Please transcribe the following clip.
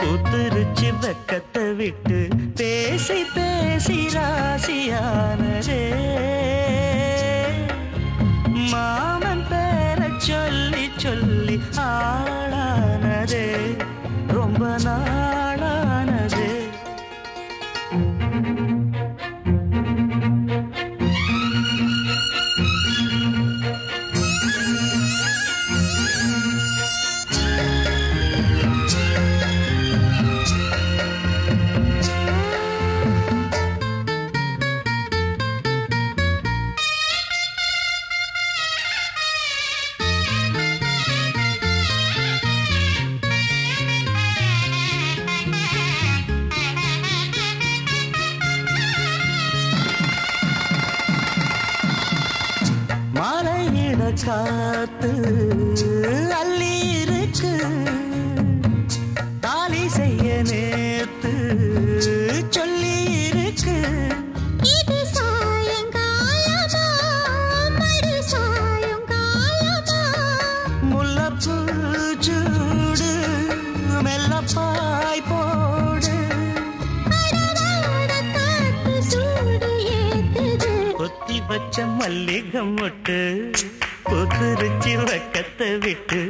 கூத்துருச்சி வெக்கத்தை விட்டு பேசி பேசி ராசியானதே காத்து அள்ளி இருக்கு தாலி செய்ய நேத்து சொல்லி இருக்கு முல்லப்பூ சூடு மெல்லப்பாய் போ பச்சை மல்லிகம் மொட்டு. பொதுருச்சி வக்கத்தை விட்டு